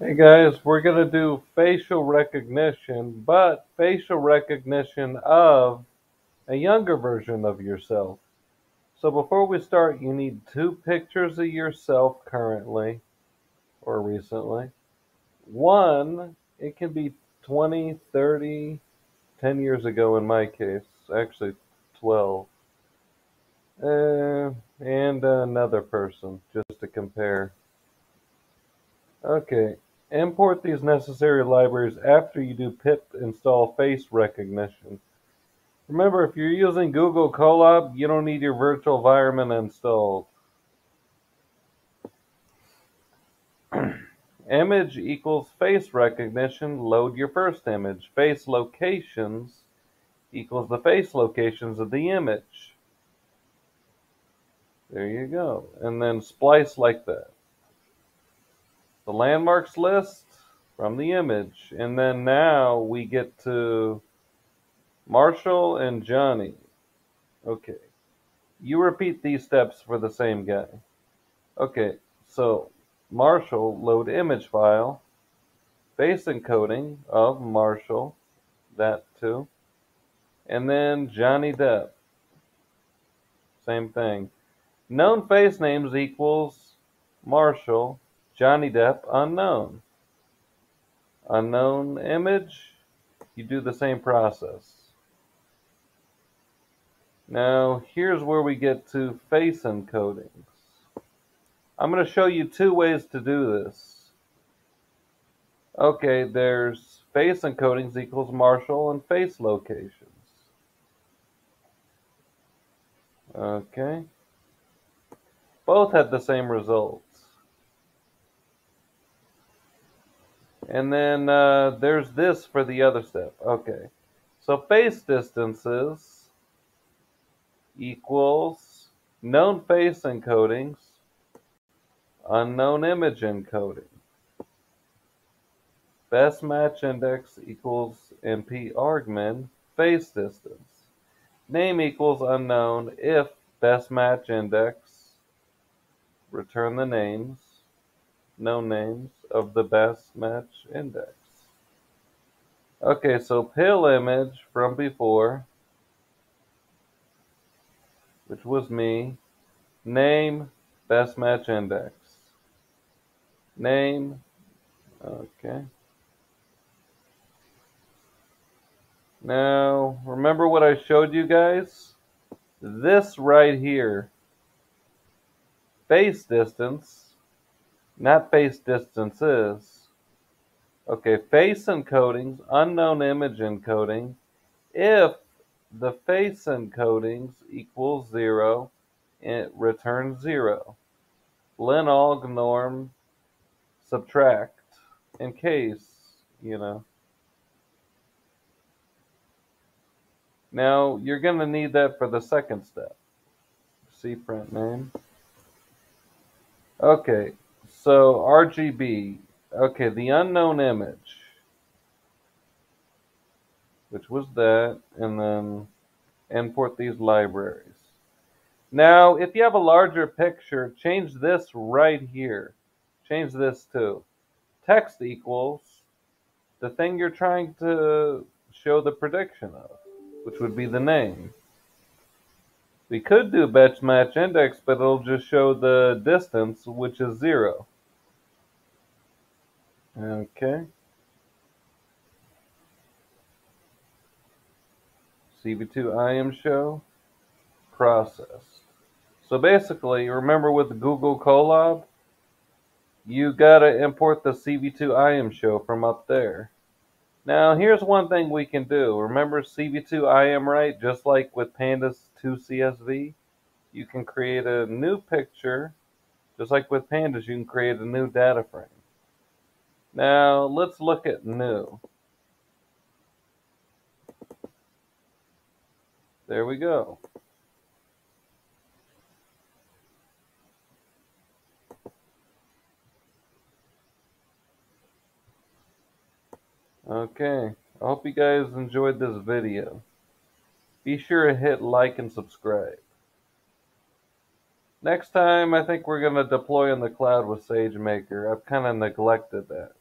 Hey guys, we're going to do facial recognition, but facial recognition of a younger version of yourself. So before we start, you need two pictures of yourself currently or recently. One, it can be 20, 30, 10 years ago in my case, actually 12. Uh, and another person, just to compare. Okay, import these necessary libraries after you do pip install face recognition. Remember, if you're using Google Colab, you don't need your virtual environment installed. image equals face recognition, load your first image. Face locations equals the face locations of the image. There you go. And then splice like that the landmarks list from the image. And then now we get to Marshall and Johnny. Okay. You repeat these steps for the same guy. Okay, so Marshall, load image file, face encoding of Marshall, that too. And then Johnny Depp. Same thing. Known face names equals Marshall Johnny Depp, unknown. Unknown image, you do the same process. Now, here's where we get to face encodings. I'm going to show you two ways to do this. Okay, there's face encodings equals Marshall and face locations. Okay. Both had the same result. And then uh, there's this for the other step. Okay. So face distances equals known face encodings, unknown image encoding. Best match index equals NP argmin face distance. Name equals unknown if best match index. Return the names, known names of the best match index. Okay, so PIL image from before, which was me, name, best match index. Name, okay. Now, remember what I showed you guys? This right here, face distance, not face distances. Okay, face encodings, unknown image encoding. If the face encodings equals zero, it returns zero. Len alg norm subtract in case, you know. Now, you're going to need that for the second step. C print name. Okay, so RGB, okay, the unknown image, which was that, and then import these libraries. Now, if you have a larger picture, change this right here. Change this to text equals the thing you're trying to show the prediction of, which would be the name. We could do batch match index, but it'll just show the distance, which is zero. Okay. CV2 IM show processed. So basically, remember with Google Colab, you gotta import the CV2 IM show from up there. Now, here's one thing we can do. Remember CV2 IM write? Just like with Pandas 2 CSV, you can create a new picture. Just like with Pandas, you can create a new data frame. Now let's look at new. There we go. Okay, I hope you guys enjoyed this video. Be sure to hit like and subscribe. Next time, I think we're going to deploy in the cloud with SageMaker. I've kind of neglected that.